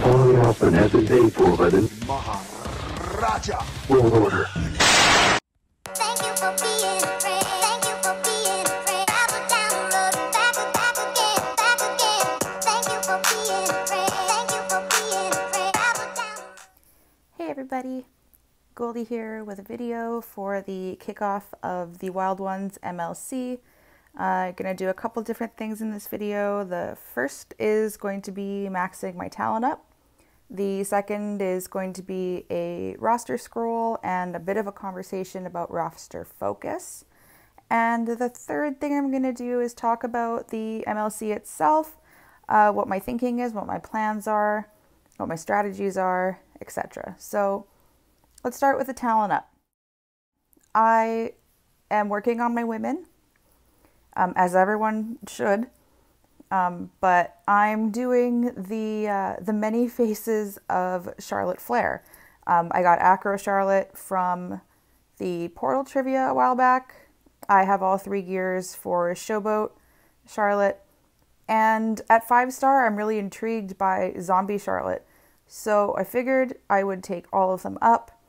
Following announcement has been paid for by the Maharaja. World Order. Hey everybody, Goldie here with a video for the kickoff of the Wild Ones MLC. I'm gonna do a couple different things in this video. The first is going to be maxing my talent up. The second is going to be a roster scroll and a bit of a conversation about roster focus. And the third thing I'm going to do is talk about the MLC itself, uh, what my thinking is, what my plans are, what my strategies are, etc. So let's start with the talent up. I am working on my women, um, as everyone should. Um, but I'm doing the uh, the many faces of Charlotte Flair. Um, I got Acro Charlotte from the Portal trivia a while back. I have all three gears for Showboat Charlotte, and at five star, I'm really intrigued by Zombie Charlotte. So I figured I would take all of them up.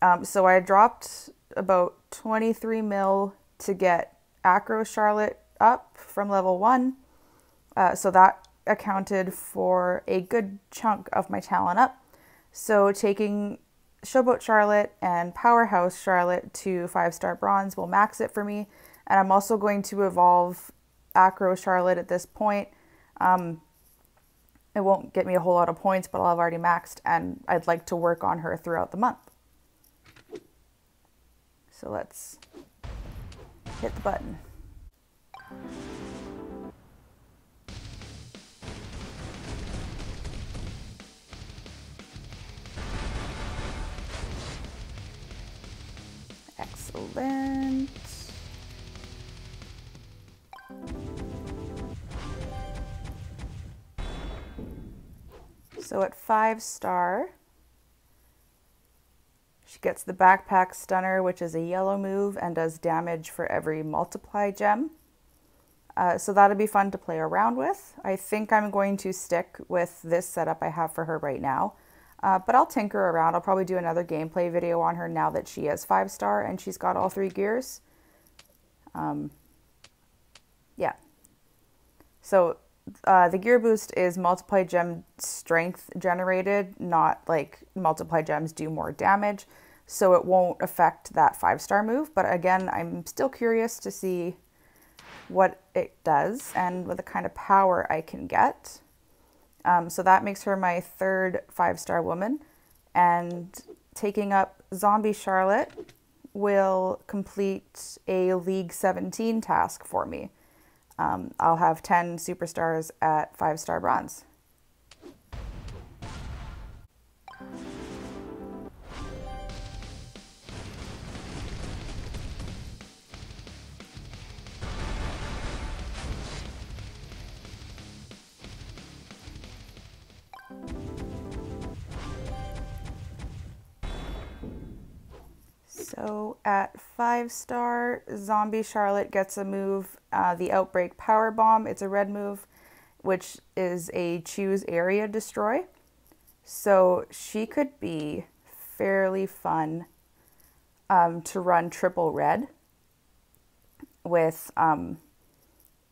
Um, so I dropped about 23 mil to get Acro Charlotte up from level one. Uh, so that accounted for a good chunk of my talent up. So taking Showboat Charlotte and Powerhouse Charlotte to five star bronze will max it for me. And I'm also going to evolve Acro Charlotte at this point. Um, it won't get me a whole lot of points, but I'll have already maxed, and I'd like to work on her throughout the month. So let's hit the button. Excellent. So at five star, she gets the backpack stunner, which is a yellow move and does damage for every multiply gem. Uh, so that'll be fun to play around with. I think I'm going to stick with this setup I have for her right now. Uh, but I'll tinker around. I'll probably do another gameplay video on her now that she is five star and she's got all three gears. Um, yeah. So uh, the gear boost is multiply gem strength generated, not like multiply gems do more damage. So it won't affect that five star move. But again, I'm still curious to see what it does and what the kind of power I can get. Um, so that makes her my third five star woman. And taking up Zombie Charlotte will complete a League 17 task for me. Um, I'll have 10 superstars at five star bronze. So at five star, Zombie Charlotte gets a move, uh, the Outbreak Power Bomb. It's a red move, which is a choose area destroy. So she could be fairly fun um, to run triple red with um,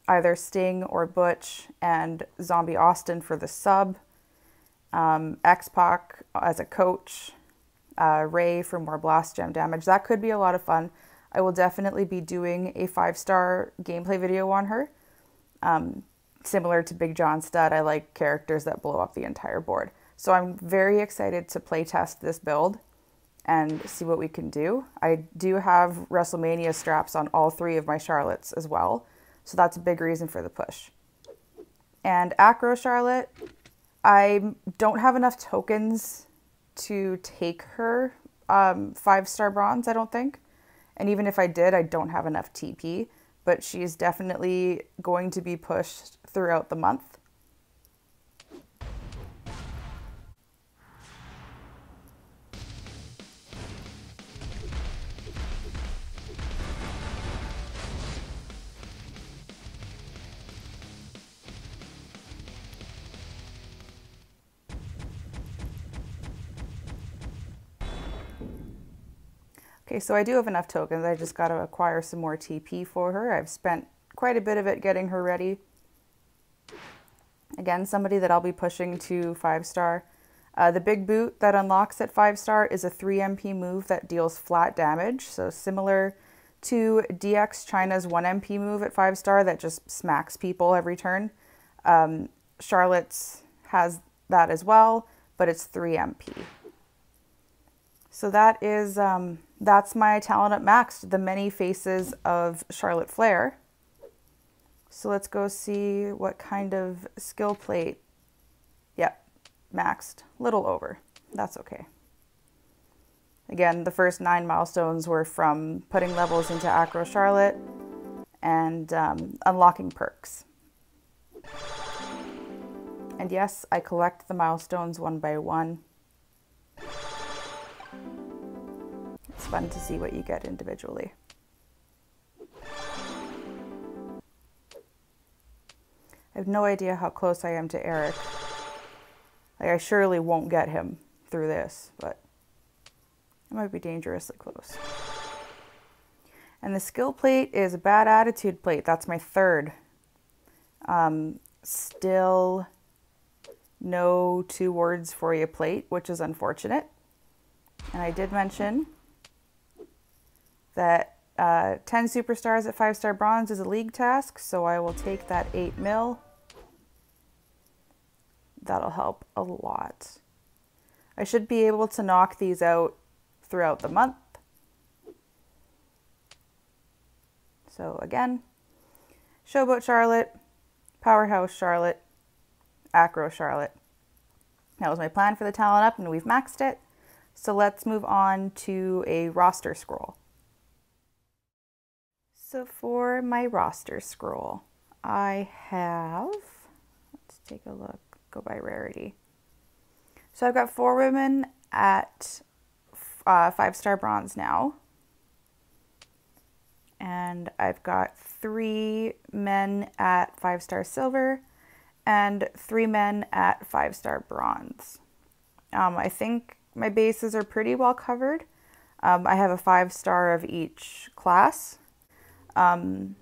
either Sting or Butch and Zombie Austin for the sub, um, X Pac as a coach uh, Ray for more blast gem damage. That could be a lot of fun. I will definitely be doing a five star gameplay video on her. Um, similar to Big John Studd, I like characters that blow up the entire board. So I'm very excited to play test this build and see what we can do. I do have WrestleMania straps on all three of my Charlottes as well. So that's a big reason for the push. And Acro Charlotte, I don't have enough tokens to take her um, five star bronze, I don't think. And even if I did, I don't have enough TP. But she's definitely going to be pushed throughout the month. Okay, so I do have enough tokens. I just got to acquire some more TP for her. I've spent quite a bit of it getting her ready. Again, somebody that I'll be pushing to 5 star. Uh, the big boot that unlocks at 5 star is a 3 MP move that deals flat damage. So similar to DX Chyna's 1 MP move at 5 star that just smacks people every turn. Um, Charlotte's has that as well, but it's 3 MP. So that is um, that's my talent at maxed, the many faces of Charlotte Flair. So let's go see what kind of skill plate. Yep, maxed, little over. That's okay. Again, the first nine milestones were from putting levels into Acro Charlotte and um, unlocking perks. And yes, I collect the milestones one by one. Fun to see what you get individually. I have no idea how close I am to Eric. Like, I surely won't get him through this, but it might be dangerously close. And the skill plate is a bad attitude plate. That's my third. Um, still no two words for you plate, which is unfortunate. And I did mention that uh, 10 superstars at 5 star bronze is a league task, so I will take that 8 mil. That'll help a lot. I should be able to knock these out throughout the month. So again, Showboat Charlotte, Powerhouse Charlotte, Acro Charlotte. That was my plan for the talent up and we've maxed it. So let's move on to a roster scroll. So for my roster scroll, I have, let's take a look, go by rarity. So I've got four women at uh, five star bronze now. And I've got three men at five star silver and three men at five star bronze. Um, I think my bases are pretty well covered. Um, I have a five star of each class. Um,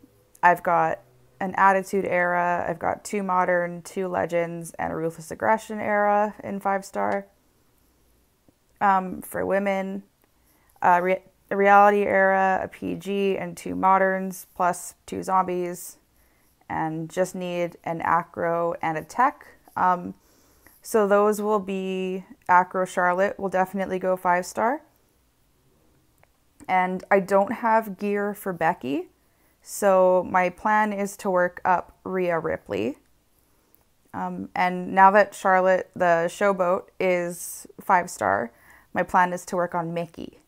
I've got an Attitude era, I've got two Modern, two Legends, and a Ruthless Aggression era in five star. Um, for women, a, re- a Reality era, a PG, and two Moderns, plus two Zombies, and just need an Acro and a Tech. Um, so those will be Acro Charlotte will definitely go five star. And I don't have gear for Becky. So my plan is to work up Rhea Ripley. Um, and now that Charlotte, the showboat, is five star, my plan is to work on Mickie.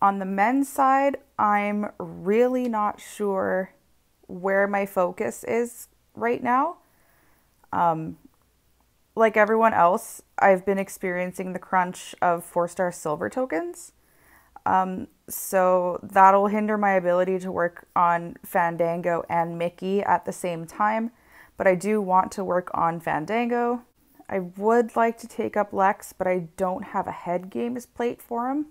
On the men's side, I'm really not sure where my focus is right now. Um, like everyone else, I've been experiencing the crunch of four star silver tokens. Um, so that'll hinder my ability to work on Fandango and Mickie at the same time. But I do want to work on Fandango. I would like to take up Lex, but I don't have a head games plate for him.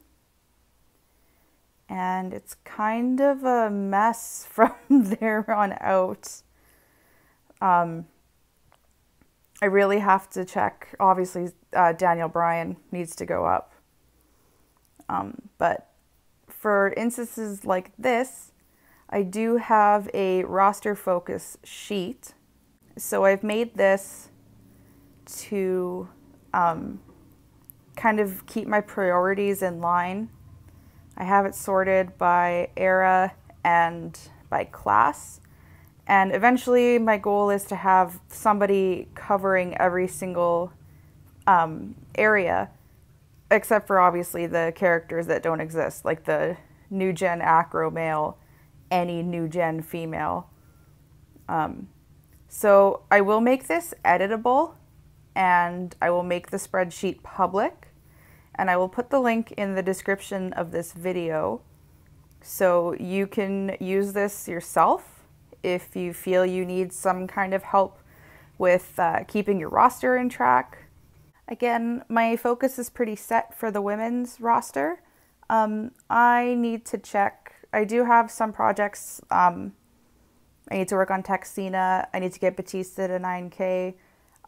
And it's kind of a mess from there on out. Um, I really have to check. Obviously, uh, Daniel Bryan needs to go up. Um, but for instances like this, I do have a roster focus sheet. So I've made this to um, kind of keep my priorities in line. I have it sorted by era and by class. And eventually, my goal is to have somebody covering every single um, area except for obviously the characters that don't exist, like the new gen acro male, any new gen female. Um, so I will make this editable and I will make the spreadsheet public and I will put the link in the description of this video so you can use this yourself if you feel you need some kind of help with uh, keeping your roster in track Again, my focus is pretty set for the women's roster. Um, I need to check. I do have some projects. Um, I need to work on Texina. I need to get Batista to 9K.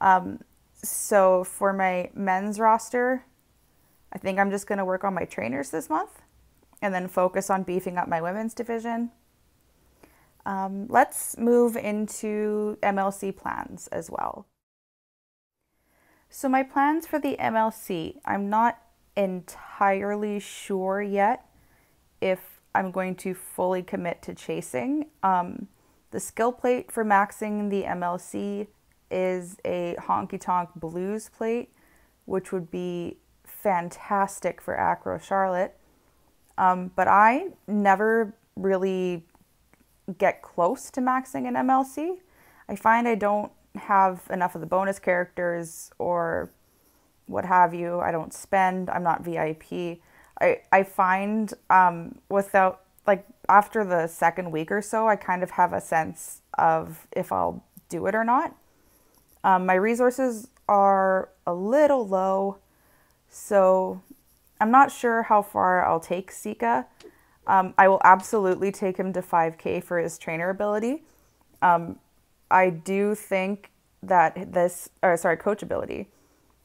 Um, so for my men's roster, I think I'm just going to work on my trainers this month and then focus on beefing up my women's division. Um, let's move into MLC plans as well. So, my plans for the MLC, I'm not entirely sure yet if I'm going to fully commit to chasing. Um, the skill plate for maxing the MLC is a honky tonk blues plate, which would be fantastic for Acro Charlotte. Um, but I never really get close to maxing an MLC. I find I don't have enough of the bonus characters or what have you. I don't spend. I'm not VIP. I I find um, without like after the second week or so, I kind of have a sense of if I'll do it or not. Um, my resources are a little low, so I'm not sure how far I'll take Sika. Um, I will absolutely take him to 5K for his trainer ability. Um, I do think that this, or sorry, coachability.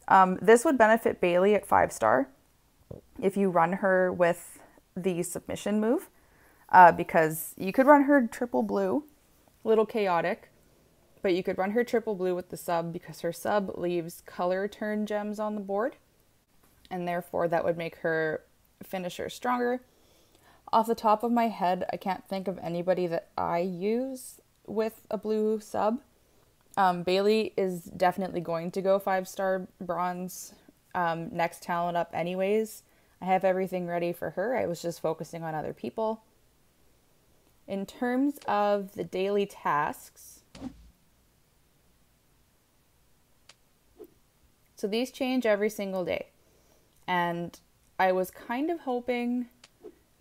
Um, this would benefit Bayley at five star if you run her with the submission move, uh, because you could run her triple blue, little chaotic, but you could run her triple blue with the sub because her sub leaves color turn gems on the board, and therefore that would make her finisher stronger. Off the top of my head, I can't think of anybody that I use with a blue sub. Um, Bayley is definitely going to go five star bronze um, next talent up, anyways. I have everything ready for her. I was just focusing on other people. In terms of the daily tasks, so these change every single day. And I was kind of hoping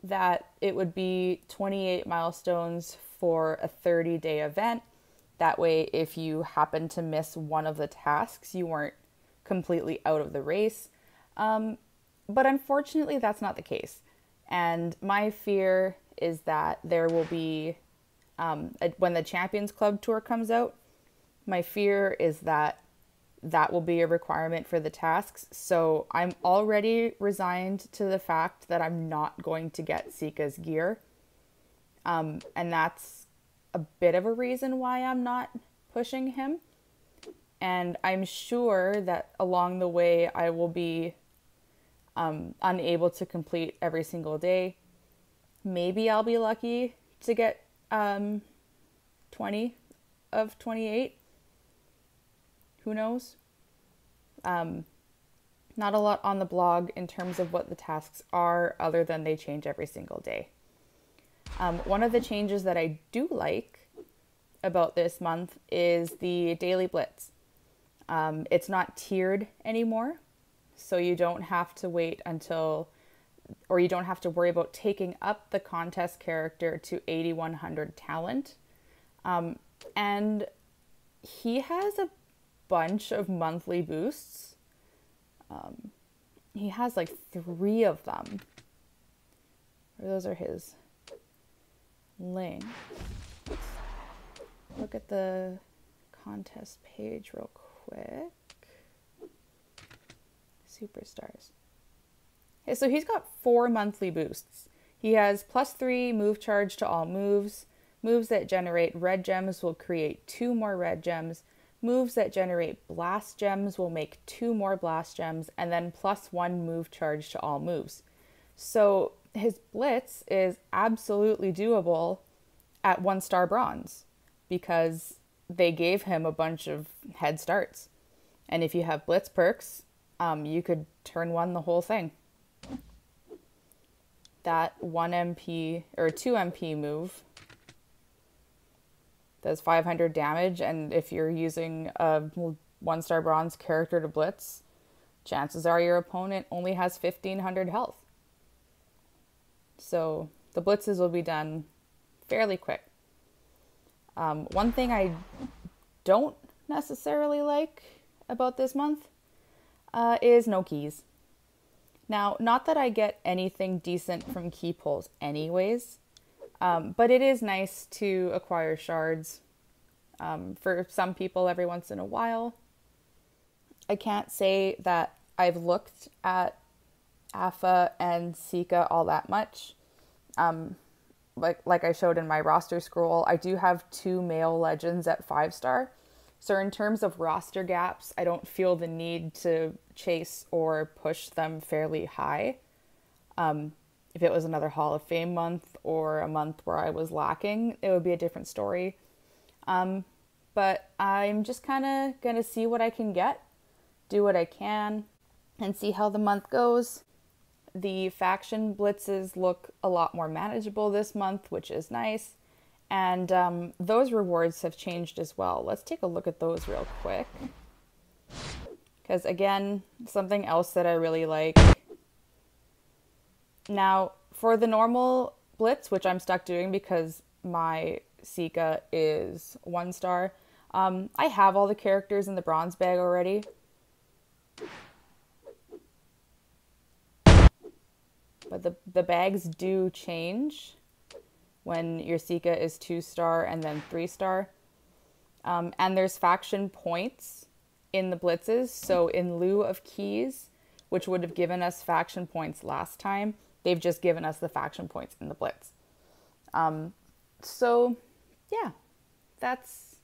that it would be 28 milestones for a 30 day event that way, if you happen to miss one of the tasks, you weren't completely out of the race. Um, but unfortunately, that's not the case. And my fear is that there will be, um, a, when the Champions Club tour comes out, my fear is that that will be a requirement for the tasks. So I'm already resigned to the fact that I'm not going to get Sika's gear. Um, and that's a bit of a reason why I'm not pushing him. And I'm sure that along the way, I will be um, unable to complete every single day. Maybe I'll be lucky to get um, 20 of 28. Who knows? Um, not a lot on the blog in terms of what the tasks are, other than they change every single day. Um, one of the changes that I do like about this month is the daily blitz. Um, it's not tiered anymore, so you don't have to wait until, or you don't have to worry about taking up the contest character to 8100 talent. Um, and he has a bunch of monthly boosts. Um, he has like three of them. Those are his link. Look at the contest page real quick. Superstars. Okay, so he's got four monthly boosts. He has plus three move charge to all moves. Moves that generate red gems will create two more red gems. Moves that generate blast gems will make two more blast gems, and then plus one move charge to all moves. So his blitz is absolutely doable at one star bronze because they gave him a bunch of head starts. And if you have blitz perks, um, you could turn one the whole thing. That 1 MP or 2 MP move does 500 damage, and if you're using a one star bronze character to blitz, chances are your opponent only has 1500 health. So the blitzes will be done fairly quick. Um, one thing I don't necessarily like about this month uh, is no keys. Now, not that I get anything decent from key pulls, anyways, um, but it is nice to acquire shards um, for some people every once in a while. I can't say that I've looked at Afa and Sika all that much. Um, like like I showed in my roster scroll, I do have two male legends at five star. So in terms of roster gaps, I don't feel the need to chase or push them fairly high. Um, if it was another Hall of Fame month or a month where I was lacking, it would be a different story. Um, but I'm just kind of going to see what I can get, do what I can, and see how the month goes. The faction blitzes look a lot more manageable this month, which is nice. And um, those rewards have changed as well. Let's take a look at those real quick. Because, again, something else that I really like. Now, for the normal blitz, which I'm stuck doing because my Sika is one star, um, I have all the characters in the bronze bag already. But the, the bags do change when your Sika is two star and then three star. Um, and there's faction points in the blitzes. So in lieu of keys, which would have given us faction points last time, they've just given us the faction points in the blitz. Um, so yeah, that's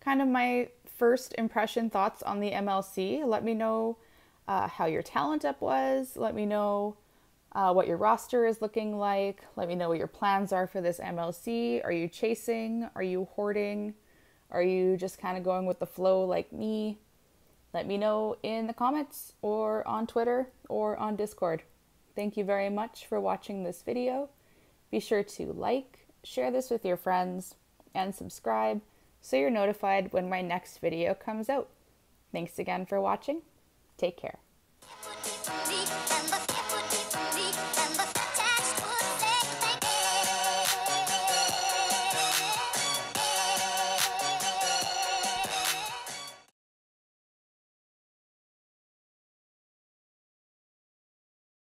kind of my first impression thoughts on the MLC. Let me know uh, how your talent up was. Let me know uh, what your roster is looking like. Let me know what your plans are for this MLC. Are you chasing? Are you hoarding? Are you just kind of going with the flow like me? Let me know in the comments or on Twitter or on Discord. Thank you very much for watching this video. Be sure to like, share this with your friends, and subscribe so you're notified when my next video comes out. Thanks again for watching. Take care.